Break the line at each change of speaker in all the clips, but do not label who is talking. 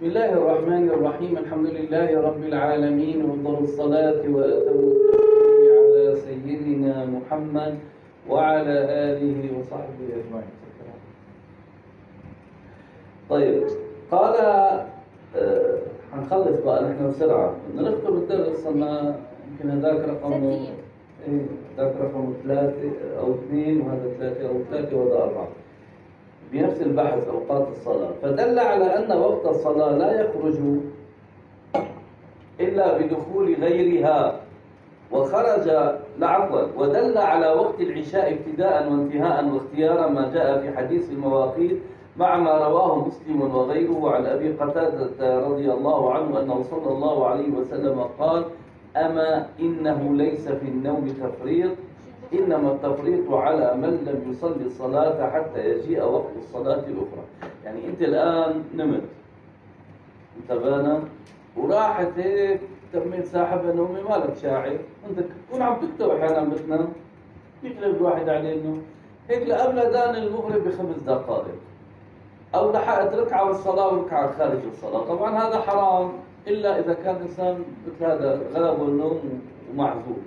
بسم الله الرحمن الرحيم. الحمد لله رب العالمين وأفضل الصلاة وأتم على سيدنا محمد وعلى آله وصحبه أجمعين. طيب قال آه، حنخلص بقى نحن بسرعة. بدنا نختم الدرس صرنا يمكن هذاك رقم هذاك رقم ثلاثة أو اثنين وهذا ثلاثة أو ثلاثة وهذا أربعة. بنفس البحث أوقات الصلاة. فدل على أن وقت الصلاة لا يخرج إلا بدخول غيرها. وخرج لا عفوا ودل على وقت العشاء ابتداء وانتهاء واختيارا ما جاء في حديث المواقيت مع ما رواه مسلم وغيره عن أبي قتادة رضي الله عنه أنه صلى الله عليه وسلم قال أما إنه ليس في النوم تفريط إنما التفريط على من لم يصلي الصلاة حتى يجيء وقت الصلاة الأخرى. يعني أنت الآن نمت. انتبهنا وراحت هيك تميت ساحبها نومي مالك شاعر. أنت تكون عم تكتب أحيانا بتنام. يقلب الواحد عليه النوم هيك لقبل أذان المغرب بخمس دقائق. أو لحقت ركعه بالصلاه وركعه خارج الصلاة. طبعا هذا حرام. إلا إذا كان إنسان مثل هذا غلبه النوم ومعذور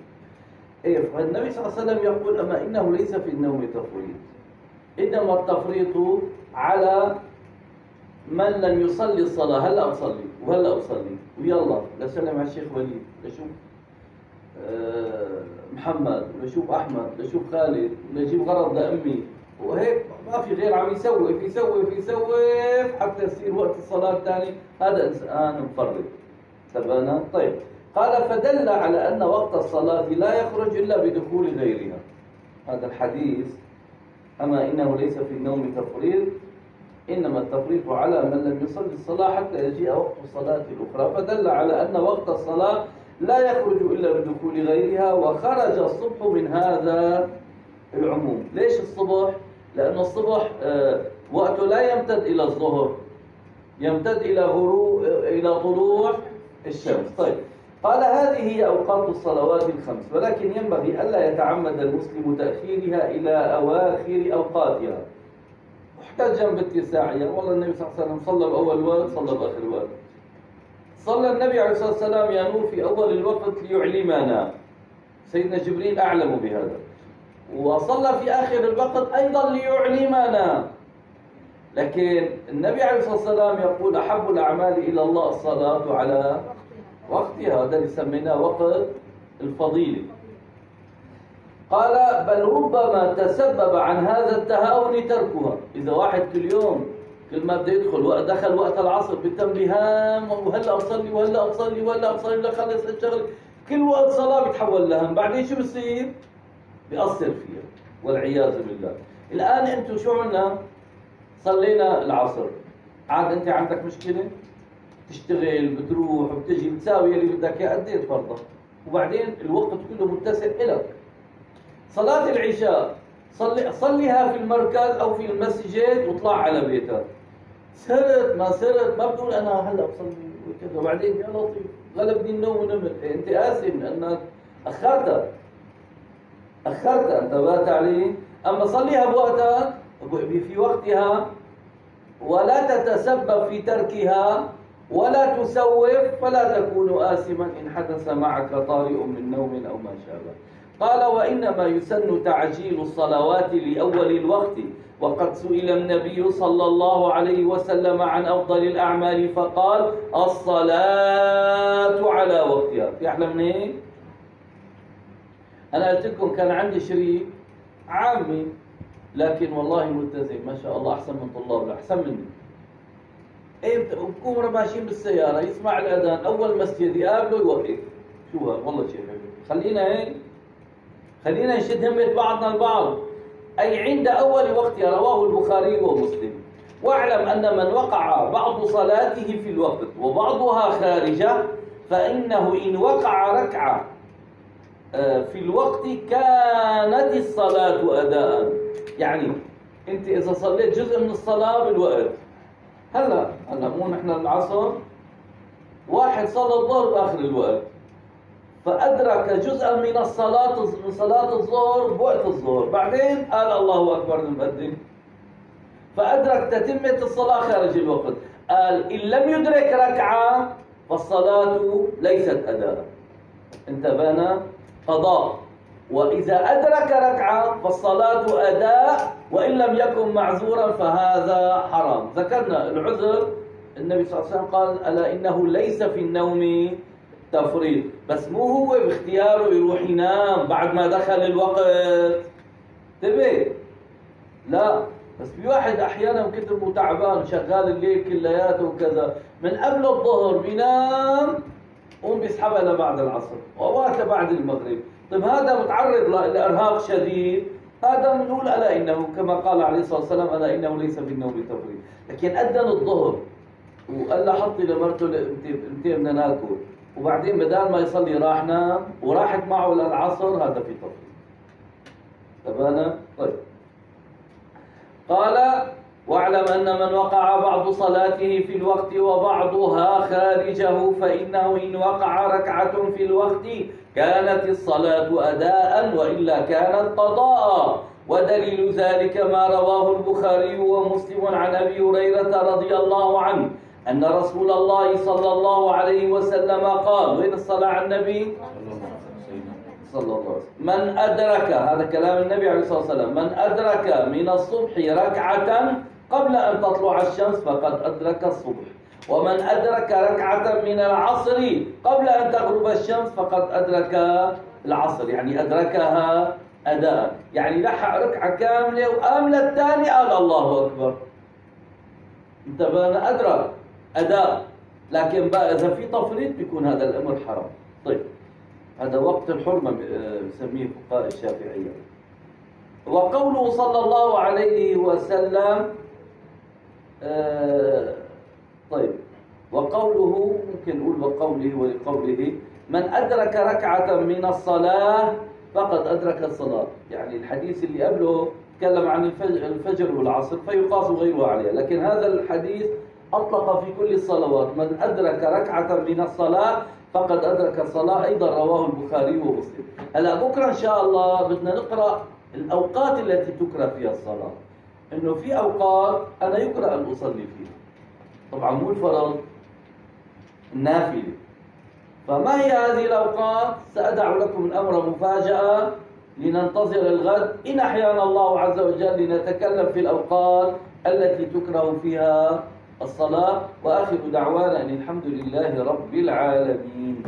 إيه فالنبي صلى الله عليه وسلم يقول أما إنه ليس في النوم تفريط. إنما التفريط على من لم يصلي الصلاة. هلا أصلي؟ وهلا أصلي؟ ويلا لسلم على الشيخ وليد. لشوف آه، محمد لشوف أحمد لشوف خالد لجيب غرض لأمي وهيك ما في غير عم يسوي يسوي يسوي حتى يصير وقت الصلاة الثاني. هذا إنسان مفرط. تبانا طيب. قال فدل على أن وقت الصلاة لا يخرج إلا بدخول غيرها. هذا الحديث أما إنه ليس في النوم تفريط إنما التفريط على من لم يصلي الصلاة حتى يجيء وقت الصلاة الأخرى. فدل على أن وقت الصلاة لا يخرج إلا بدخول غيرها وخرج الصبح من هذا العموم. ليش الصبح؟ لأن الصبح آه، وقته لا يمتد إلى الظهر يمتد إلى غروب إلى طلوع الشمس. طيب قال هذه هي أوقات الصلوات الخمس ولكن ينبغي ألا يتعمد المسلم تأخيرها إلى أواخر أوقاتها. محتجا باتساعها والله النبي صلى الله عليه وسلم صلى بأول وقت صلى بآخر وقت صلى النبي عليه الصلاة والسلام يا نور في أول الوقت ليعلمنا. سيدنا جبريل أعلم بهذا. وصلى في آخر الوقت أيضا ليعلمنا. لكن النبي عليه الصلاة والسلام يقول أحب الأعمال إلى الله الصلاة على وقتها هذا اللي سميناه وقت الفضيلة قال بل ربما تسبب عن هذا التهاون تركها إذا واحد كل يوم كل ما بده يدخل دخل وقت العصر بتنبيهام وهلا أصلي وهلا أصلي وهلا أصلي لخلص الشغل كل وقت صلاة بيتحول لهم بعدين شو بصير؟ بيأثر فيها والعياذ بالله الآن أنتم شو عملنا؟ صلينا العصر عاد أنت عندك مشكلة؟ تشتغل بتروح وبتجي بتساوي اللي بدك إياه قد فرضك وبعدين الوقت كله متسع لك صلاة العشاء صلي صليها في المركز أو في المسجد واطلع على بيتك. سرت ما سرت ما بتقول أنا هلأ بصلي وكذا. وبعدين يا لطيف غلبني النوم ونمت. أنت آسف لأنك اخرتها اخرتها انتبهت علي. أما صليها بوقتها في وقتها ولا تتسبب في تركها. ولا تسوف فلا تكون آثما إن حدث معك طارئ من نوم أو ما شابه. قال وإنما يسن تعجيل الصلوات لأول الوقت. وقد سئل النبي صلى الله عليه وسلم عن أفضل الأعمال فقال الصلاة على وقتها. في أحلى من هيك؟ أنا قلت لكم كان عندي شريك عامي لكن والله ملتزم ما شاء الله أحسن من طلاب أحسن مني. إيه بكون ماشيين بالسيارة يسمع الأذان أول مسجد يقابله يوقف شو هذا؟ والله شيء خلينا هيك. خلينا نشد همة بعضنا البعض. أي عند أول وقتها رواه البخاري ومسلم. واعلم أن من وقع بعض صلاته في الوقت وبعضها خارجة فإنه إن وقع ركعة آه، في الوقت كانت الصلاة اداء. يعني أنت إذا صليت جزء من الصلاة بالوقت هلا هلا مو نحن العصر. واحد صلى الظهر بآخر الوقت. فأدرك جزءا من الصلاة من صلاة الظهر بوقت الظهر. بعدين قال الله أكبر المؤذن فأدرك تتمة الصلاة خارج الوقت. قال إن لم يدرك ركعة فالصلاة ليست أداء انتبهنا؟ قضاء. وإذا أدرك ركعة فالصلاة أداء وإن لم يكن معذورا فهذا حرام. ذكرنا العذر النبي صلى الله عليه وسلم قال ألا إنه ليس في النوم تفريط. بس مو هو باختياره يروح ينام بعد ما دخل الوقت. انتبه لا. بس في واحد أحيانا كتر تعبان شغال الليل كلياته وكذا. من قبل الظهر بينام قوم بيسحبها لبعد العصر. واوقات لبعد المغرب. طيب هذا متعرض لإرهاق شديد. هذا بنقول الا إنه كما قال عليه الصلاة والسلام الا إنه ليس في النوم تفريط. لكن أذن الظهر وقال حطي لمرته انتين بدنا ناكل وبعدين بدال ما يصلي راح نام وراحت معه للعصر هذا في تفريط. تبانا طيب. قال واعلم أن من وقع بعض صلاته في الوقت وبعضها خارجه فإنه إن وقع ركعة في الوقت كانت الصلاة أداء وإلا كانت قضاء. ودليل ذلك ما رواه البخاري ومسلم عن أبي هريرة رضي الله عنه أن رسول الله صلى الله عليه وسلم قال وين الصلاة على النبي صلى الله عليه وسلم. من أدرك هذا كلام النبي عليه الصلاة والسلام. من أدرك من الصبح ركعة قبل أن تطلع الشمس فقد أدرك الصبح. ومن أدرك ركعة من العصر قبل أن تغرب الشمس فقد أدرك العصر. يعني أدركها أداء. يعني لحق ركعة كاملة وقام للثاني قال الله أكبر. انتبهنا أدرك أداء. لكن بقى إذا في تفريط بيكون هذا الأمر حرام. طيب هذا وقت الحرمة بسميه فقهاء الشافعية. وقوله صلى الله عليه وسلم آه وقوله ممكن نقول وقوله ولقوله من أدرك ركعة من الصلاة فقد أدرك الصلاة. يعني الحديث اللي قبله تكلم عن الفجر والعصر فيقاس غيره عليه. لكن هذا الحديث أطلق في كل الصلوات من أدرك ركعة من الصلاة فقد أدرك الصلاة. أيضا رواه البخاري ومسلم. هلا بكرة إن شاء الله بدنا نقرأ الأوقات التي تكره فيها الصلاة. إنه في أوقات أنا يكره أن أصلي فيها. طبعا مو الفرض. النافلة فما هي هذه الأوقات؟ سأدع لكم الأمر مفاجأة لننتظر الغد. إن أحيانا الله عز وجل لنتكلم في الأوقات التي تكره فيها الصلاة. وآخر دعوانا أن الحمد لله رب العالمين.